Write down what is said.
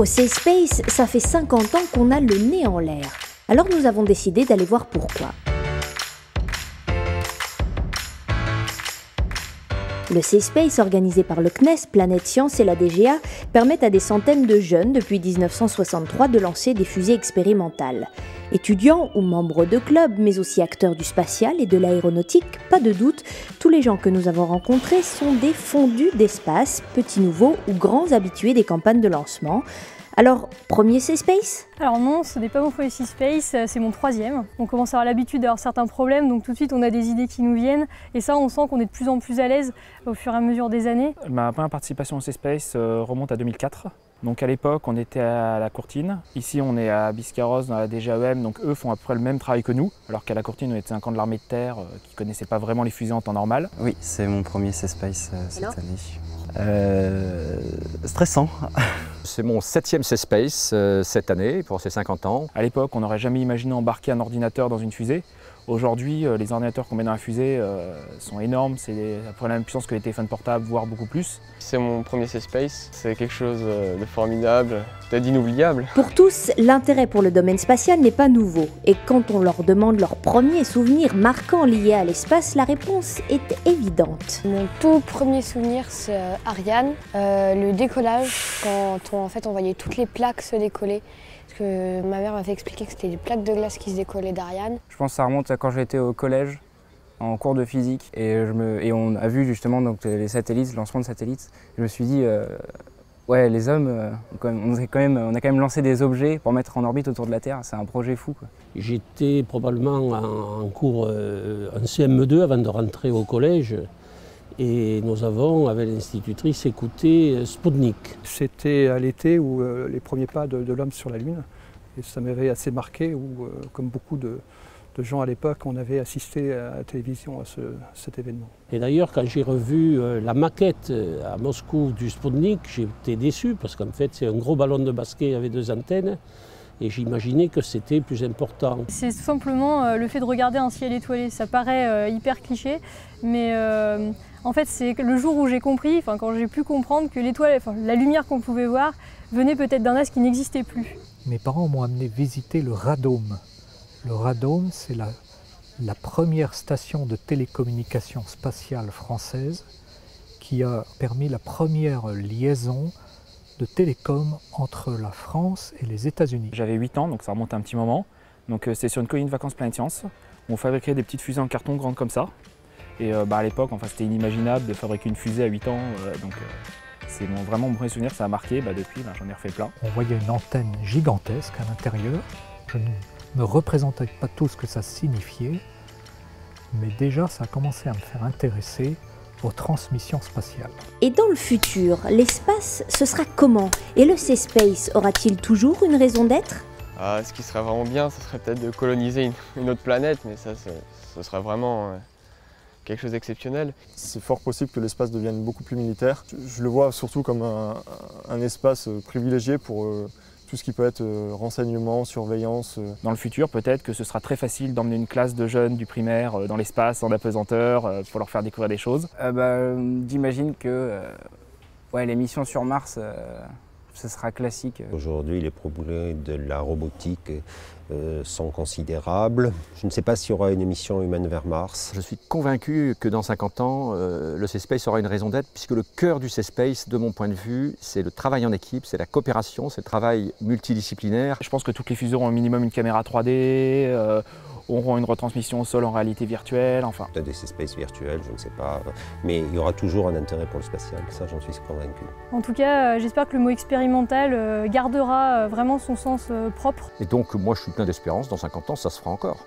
Au C-Space, ça fait 50 ans qu'on a le nez en l'air. Alors nous avons décidé d'aller voir pourquoi. Le C-Space, organisé par le CNES, Planète Science et la DGA, permet à des centaines de jeunes depuis 1963 de lancer des fusées expérimentales. Étudiants ou membres de clubs, mais aussi acteurs du spatial et de l'aéronautique, pas de doute, tous les gens que nous avons rencontrés sont des fondus d'espace, petits nouveaux ou grands habitués des campagnes de lancement. Alors, premier C-Space Alors non, ce n'est pas mon premier C-Space, euh, c'est mon troisième. On commence à avoir l'habitude d'avoir certains problèmes, donc tout de suite on a des idées qui nous viennent, et ça on sent qu'on est de plus en plus à l'aise au fur et à mesure des années. Ma première participation au C-Space euh, remonte à 2004. Donc à l'époque, on était à la Courtine. Ici, on est à Biscarrosse dans la DGAEM, donc eux font à peu près le même travail que nous, alors qu'à la Courtine, on était un camp de l'armée de terre euh, qui ne connaissait pas vraiment les fusées en temps normal. Oui, c'est mon premier C-Space cette année. Euh, stressant. C'est mon septième C-Space euh, cette année pour ces 50 ans. À l'époque, on n'aurait jamais imaginé embarquer un ordinateur dans une fusée. Aujourd'hui, euh, les ordinateurs qu'on met dans la fusée euh, sont énormes, c'est à peu près la même puissance que les téléphones portables, voire beaucoup plus. C'est mon premier C-Space, c'est quelque chose euh, de formidable, peut-être inoubliable. Pour tous, l'intérêt pour le domaine spatial n'est pas nouveau. Et quand on leur demande leurs premiers souvenirs marquants liés à l'espace, la réponse est évidente. Mon tout premier souvenir, c'est Ariane. Euh, le décollage, quand on, en fait, on voyait toutes les plaques se décoller. Que ma mère m'a fait expliquer que c'était des plaques de glace qui se décollaient d'Ariane. Je pense que ça remonte à quand j'étais au collège, en cours de physique, et, je me, et on a vu justement donc, les satellites, le lancement de satellites. Je me suis dit, euh, ouais, les hommes, euh, on, a quand même, on a quand même lancé des objets pour mettre en orbite autour de la Terre. C'est un projet fou. J'étais probablement en, en cours, euh, en CM2 avant de rentrer au collège. Et nous avons, avec l'institutrice, écouté euh, Sputnik. C'était à l'été où euh, les premiers pas de, de l'homme sur la Lune. Et ça m'avait assez marqué, où, euh, comme beaucoup de, de gens à l'époque, on avait assisté à la télévision à ce, cet événement. Et d'ailleurs, quand j'ai revu euh, la maquette à Moscou du Sputnik, j'étais déçu parce qu'en fait, c'est un gros ballon de basket avec deux antennes. Et j'imaginais que c'était plus important. C'est tout simplement euh, le fait de regarder un ciel étoilé. Ça paraît euh, hyper cliché, mais euh, en fait, c'est le jour où j'ai compris, enfin quand j'ai pu comprendre que l'étoile, enfin la lumière qu'on pouvait voir venait peut-être d'un astre qui n'existait plus. Mes parents m'ont amené visiter le Radome. Le Radome, c'est la, la première station de télécommunication spatiale française qui a permis la première liaison de télécom entre la France et les États-Unis. J'avais 8 ans, donc ça remonte à un petit moment. Donc euh, c'était sur une colonie de vacances Planète Science. où On fabriquait des petites fusées en carton grandes comme ça. Et euh, bah, à l'époque, enfin, c'était inimaginable de fabriquer une fusée à 8 ans. euh, donc euh, c'est mon- vraiment mon premier souvenir, ça a marqué. Bah, depuis, bah, j'en ai refait plein. On voyait une antenne gigantesque à l'intérieur. Je ne me représentais pas tout ce que ça signifiait, mais déjà ça a commencé à me faire intéresser aux transmissions spatiales. Et dans le futur, l'espace, ce sera comment? Et le C-Space aura-t-il toujours une raison d'être? Ah, ce qui serait vraiment bien, ce serait peut-être de coloniser une, une autre planète, mais ça, ce, serait vraiment euh, quelque chose d'exceptionnel. C'est fort possible que l'espace devienne beaucoup plus militaire. Je, je le vois surtout comme un, un espace euh, privilégié pour euh, tout ce qui peut être euh, renseignement, surveillance. euh. Dans le futur, peut-être que ce sera très facile d'emmener une classe de jeunes du primaire euh, dans l'espace en apesanteur euh, pour leur faire découvrir des choses. Euh, bah, J'imagine que euh, ouais, les missions sur Mars, ce sera classique. Aujourd'hui, les progrès de la robotique euh, sont considérables. Je ne sais pas s'il y aura une émission humaine vers Mars. Je suis convaincu que dans 50 ans, euh, le C-Space aura une raison d'être, puisque le cœur du C-Space, de mon point de vue, c'est le travail en équipe, c'est la coopération, c'est le travail multidisciplinaire. Je pense que toutes les fusées auront au minimum une caméra 3D, euh, auront une retransmission au sol en réalité virtuelle, enfin. Peut-être des space virtuels, je ne sais pas. Mais il y aura toujours un intérêt pour le spatial, ça j'en suis convaincu. En tout cas, euh, j'espère que le mot expérimental euh, gardera euh, vraiment son sens euh, propre. Et donc, moi, je suis plein d'espérance, dans 50 ans, ça se fera encore.